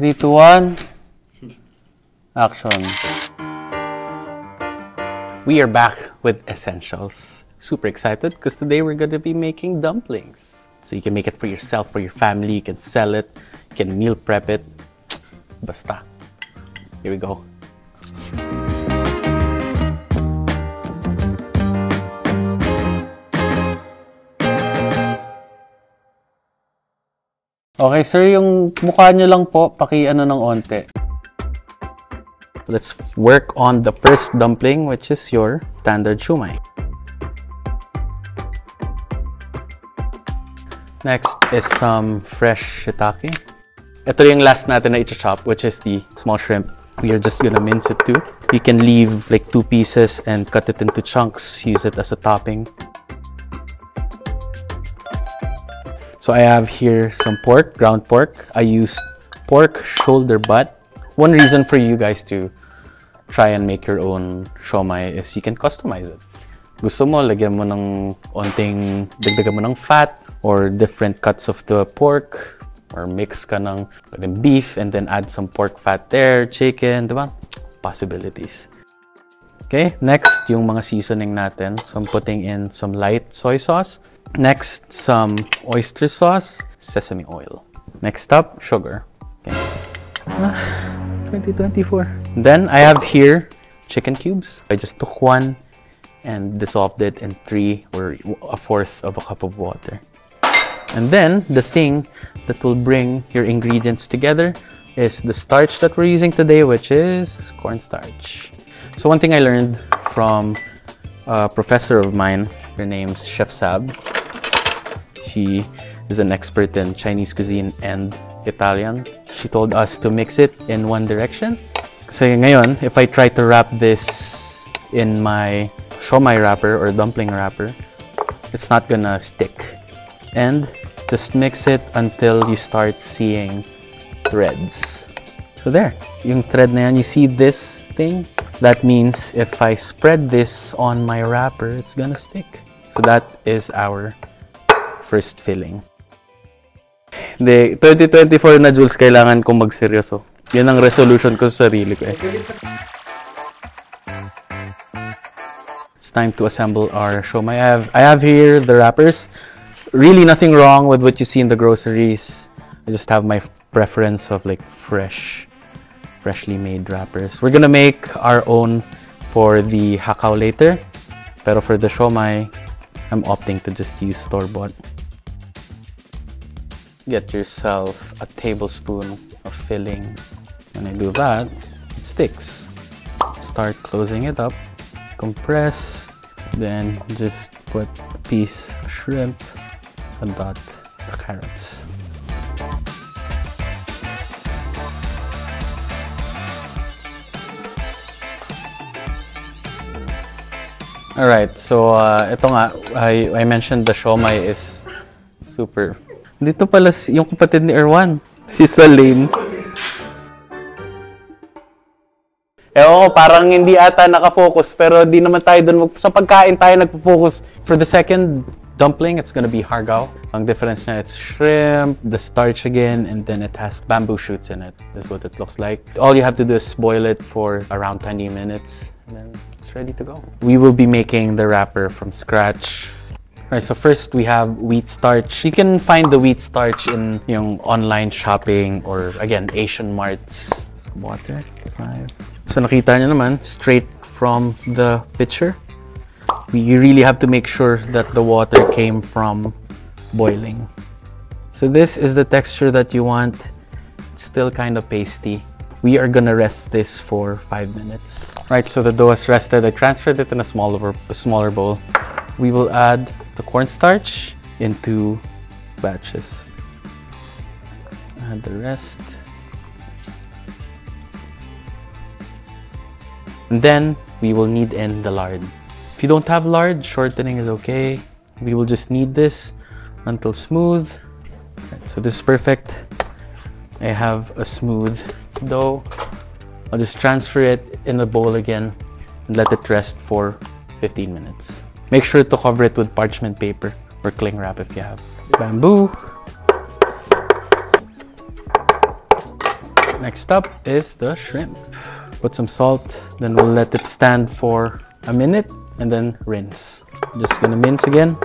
3, 2, 1. Action. We are back with essentials. Super excited because today we're going to be making dumplings. So you can make it for yourself, for your family, you can sell it, you can meal prep it. Basta. Here we go. Okay, sir, yung mukha nyo lang po, paki-ano ng onte. Let's work on the first dumpling, which is your standard shumai. Next is some fresh shiitake. Ito yung last natin na i-chop, which is the small shrimp. We are just gonna mince it too. You can leave like two pieces and cut it into chunks, use it as a topping. So I have here some pork, ground pork. I use pork shoulder butt. One reason for you guys to try and make your own shomai is you can customize it. Gusto mo, lagyan mo ng onting, dagdagan mo ng fat or different cuts of the pork or mix ka ng beef and then add some pork fat there, chicken, di ba? Possibilities. Okay, next, yung mga seasoning natin. So I'm putting in some light soy sauce. Next, some oyster sauce, sesame oil. Next up, sugar. Okay. Ah, 2024. Then I have here chicken cubes. I just took one and dissolved it in three or a fourth of a cup of water. And then the thing that will bring your ingredients together is the starch that we're using today, which is cornstarch. So one thing I learned from a professor of mine, her name's Chef Sab, she is an expert in Chinese cuisine and Italian. She told us to mix it in one direction. So ngayon, if I try to wrap this in my shomai wrapper or dumpling wrapper, it's not gonna stick. And just mix it until you start seeing threads. So there, yung thread na yan, you see this thing? That means if I spread this on my wrapper, it's gonna stick. So that is our first filling. Hindi, 2024 na Jules, kailangan kong. Yan ang resolution ko sa sarili ko eh. It's time to assemble our shomai. I have, I have here the wrappers. Really nothing wrong with what you see in the groceries. I just have my preference of like fresh, freshly made wrappers. We're gonna make our own for the hakao later. Pero for the shomai, I'm opting to just use store-bought get yourself a tablespoon of filling. When I do that, it sticks. Start closing it up, compress, then just put a piece of shrimp and dot the carrots. Alright, so uh, ito nga, I, I mentioned the shomai is super Dito pala yung kapatid ni Erwan, si Saline. Eh oo, parang hindi ata nakafocus, pero di naman tayo dun, sa pagkain tayo nagpo-focus. For the second dumpling, it's gonna be hargao. Ang difference niya, it's shrimp, the starch again, and then it has bamboo shoots in it. That's what it looks like. All you have to do is boil it for around 20 minutes, and then it's ready to go. We will be making the wrapper from scratch. All right, so first we have wheat starch. You can find the wheat starch in yung online shopping or again, Asian marts. Water, five. So nakita nyo naman, straight from the pitcher. You really have to make sure that the water came from boiling. So this is the texture that you want. It's still kind of pasty. We are gonna rest this for five minutes. Right, so the dough has rested. I transferred it in a smaller, a smaller bowl. We will add the cornstarch into batches. Add the rest. And then we will knead in the lard. If you don't have lard, shortening is okay. We will just knead this until smooth. Right, so this is perfect. I have a smooth dough. I'll just transfer it in a bowl again and let it rest for 15 minutes. Make sure to cover it with parchment paper or cling wrap if you have. Bamboo. Next up is the shrimp. Put some salt, then we'll let it stand for a minute and then rinse. Just gonna mince again.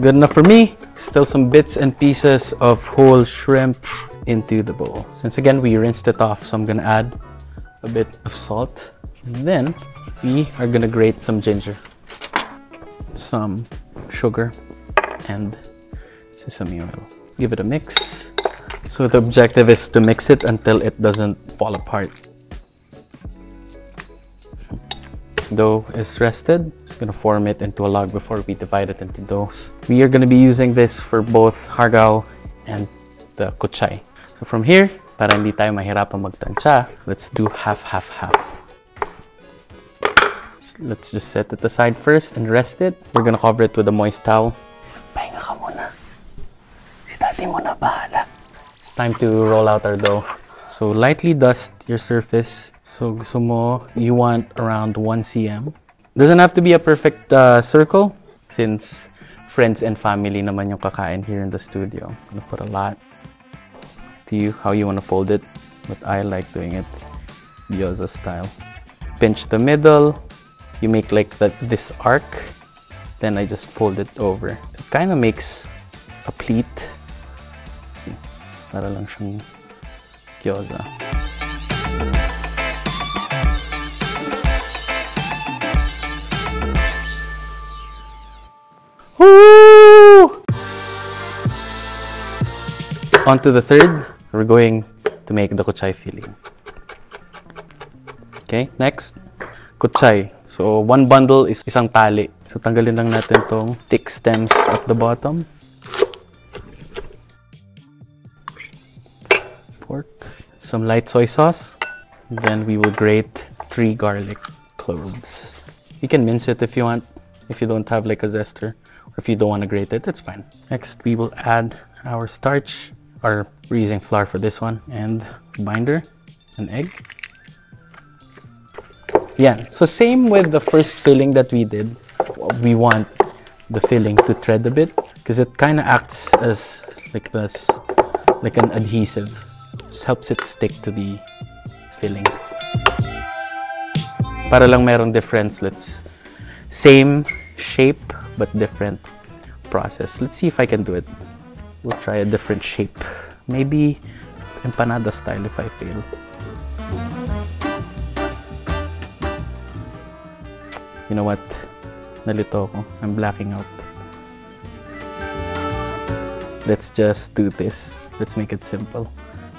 Good enough for me. Still some bits and pieces of whole shrimp into the bowl. Since again, we rinsed it off, so I'm gonna add a bit of salt. And then we are gonna grate some ginger, some sugar, and sesame oil. Give it a mix. So the objective is to mix it until it doesn't fall apart. Dough is rested. Just gonna form it into a log before we divide it into doughs. We are gonna be using this for both hargao and the kuchay. So from here, para hindi tayo mahirapan magtansya, let's do half, half, half. Let's just set it aside first and rest it. We're gonna cover it with a moist towel. Pahinga ka muna. Si daddy mo na bahala. It's time to roll out our dough. So lightly dust your surface. So gusto mo, you want around 1 cm. Doesn't have to be a perfect uh, circle since friends and family naman yung kakain here in the studio. I'm gonna put a lot to you how you want to fold it, but I like doing it gyoza style. Pinch the middle, you make like that this arc, then I just fold it over. It kind of makes a pleat. See, para lang siyang gyoza. On to the third. We're going to make the kuchay filling. Okay, next. Kuchay. So, one bundle is isang tali. So, tanggalin lang natin tong thick stems at the bottom. Pork. Some light soy sauce. Then we will grate three garlic cloves. You can mince it if you want. If you don't have like a zester. If you don't want to grate it, that's fine. Next, we will add our starch. Or we're using flour for this one. And binder. An egg. Yeah, so same with the first filling that we did. We want the filling to thread a bit because it kind of acts as like this, like an adhesive. Just helps it stick to the filling. Para lang merong difference, let's same shape but different process. Let's see if I can do it. We'll try a different shape. Maybe empanada style if I fail. You know what? Nalito ako. I'm blacking out. Let's just do this. Let's make it simple.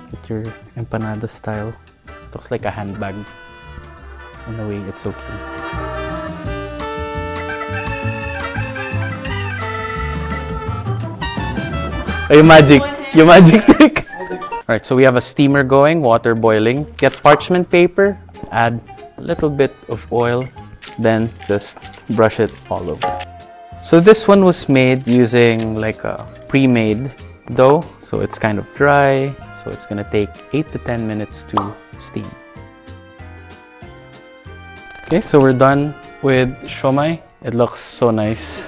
Get your empanada style. Looks like a handbag. So in a way, it's okay. Oh, magic. Yung magic trick. Alright, so we have a steamer going, water boiling. Get parchment paper, add a little bit of oil, then just brush it all over. So this one was made using like a pre-made dough. So it's kind of dry. So it's gonna take 8 to 10 minutes to steam. Okay, so we're done with shomai. It looks so nice.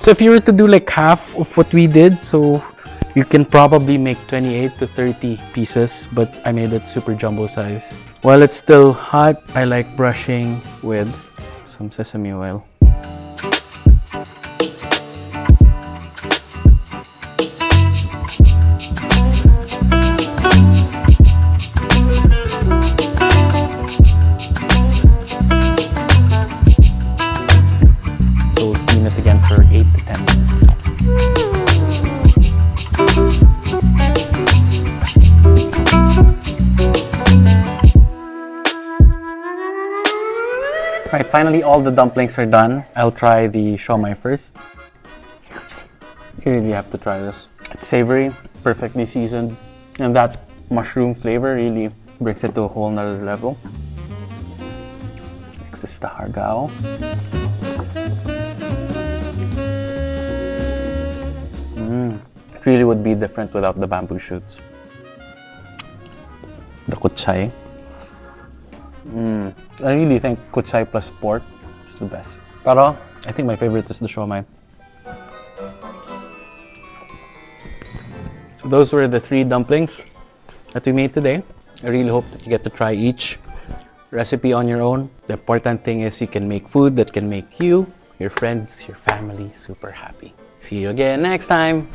So if you were to do like half of what we did, so you can probably make 28 to 30 pieces, but I made it super jumbo size. While it's still hot, I like brushing with some sesame oil. Right, finally all the dumplings are done. I'll try the shawmai first. You really have to try this. It's savory, perfectly seasoned, and that mushroom flavor really brings it to a whole nother level. Next is the hargao. Mm, it really would be different without the bamboo shoots. The kuchay. Mm, I really think kuchay plus pork is the best. Pero I think my favorite is the shawmai. So those were the three dumplings that we made today. I really hope that you get to try each recipe on your own. The important thing is you can make food that can make you, your friends, your family super happy. See you again next time.